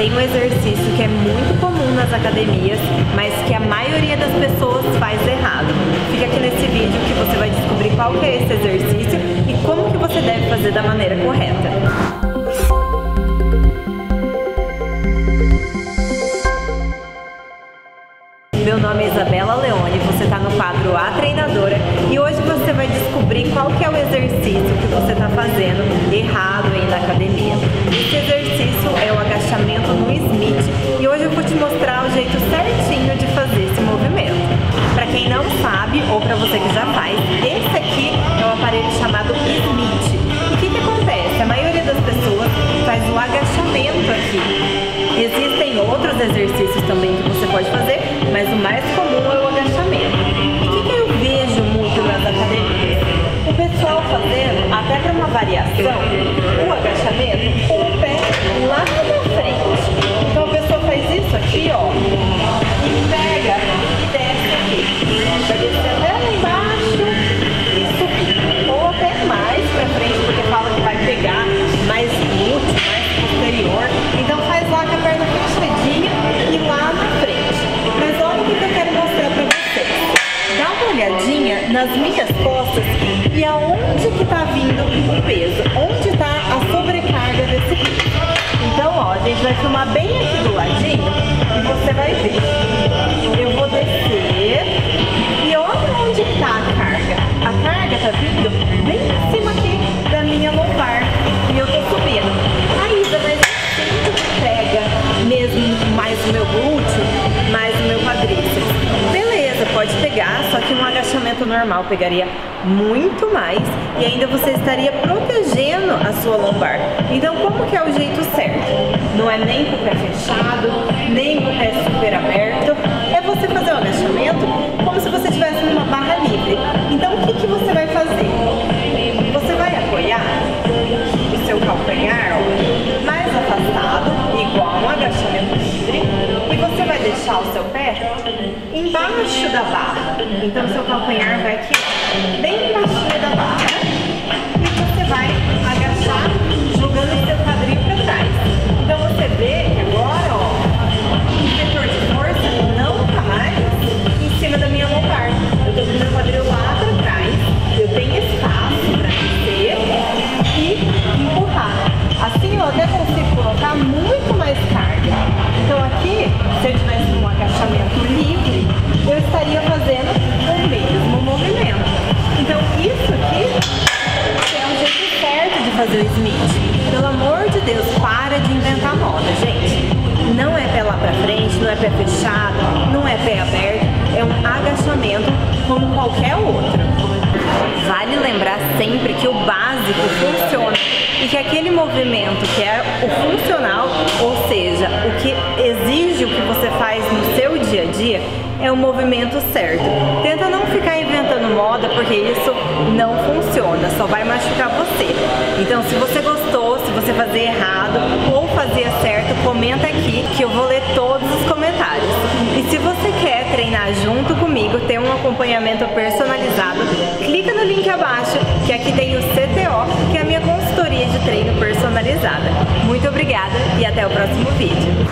Tem um exercício que é muito comum nas academias, mas que a maioria das pessoas faz errado. Fica aqui nesse vídeo que você vai descobrir qual que é esse exercício e como que você deve fazer da maneira correta. Meu nome é Isabela Leone, você está no quadro A Treinadora e hoje você vai descobrir qual que é o exercício que você está fazendo errado aí na academia. Esse exercício mostrar o jeito certinho de fazer esse movimento. Para quem não sabe ou para você que já faz, esse aqui é o aparelho chamado Smith. O que, que acontece? A maioria das pessoas faz o agachamento aqui Existem outros exercícios também que você pode fazer, mas o mais comum Vai embaixo e subir. Ou até mais para frente, porque fala que vai pegar mais glúteo, mais posterior. Então faz lá com a perna fechadinha e lá na frente. Mas olha o que eu quero mostrar pra vocês. Dá uma olhadinha nas minhas costas e aonde que tá vindo o peso. Onde tá a sobrecarga desse peso. Então, ó, a gente vai filmar bem aqui Carga tá vindo bem em cima aqui da minha lombar e eu tô subindo. Aí, mas pega mesmo mais o meu glúteo, mais o meu quadríceps. Beleza, pode pegar, só que um agachamento normal pegaria muito mais e ainda você estaria protegendo a sua lombar. Então como que é o jeito certo? Não é nem com o pé fechado, nem embaixo da barra. Então seu calcanhar vai aqui, bem embaixo da barra. Estaria fazendo o mesmo movimento. Então isso aqui é o jeito certo de fazer o Smith. Pelo amor de Deus, para de inventar moda, gente. Não é pé lá pra frente, não é pé fechado, não é pé aberto, é um agachamento como qualquer outro. Vale lembrar sempre que o básico funciona e que aquele movimento que é o funcional, ou seja, o que exige o que você é o movimento certo. Tenta não ficar inventando moda porque isso não funciona, só vai machucar você. Então, se você gostou, se você fazer errado ou fazia certo, comenta aqui que eu vou ler todos os comentários. E se você quer treinar junto comigo, ter um acompanhamento personalizado, clica no link abaixo que aqui tem o CTO, que é a minha consultoria de treino personalizada. Muito obrigada e até o próximo vídeo.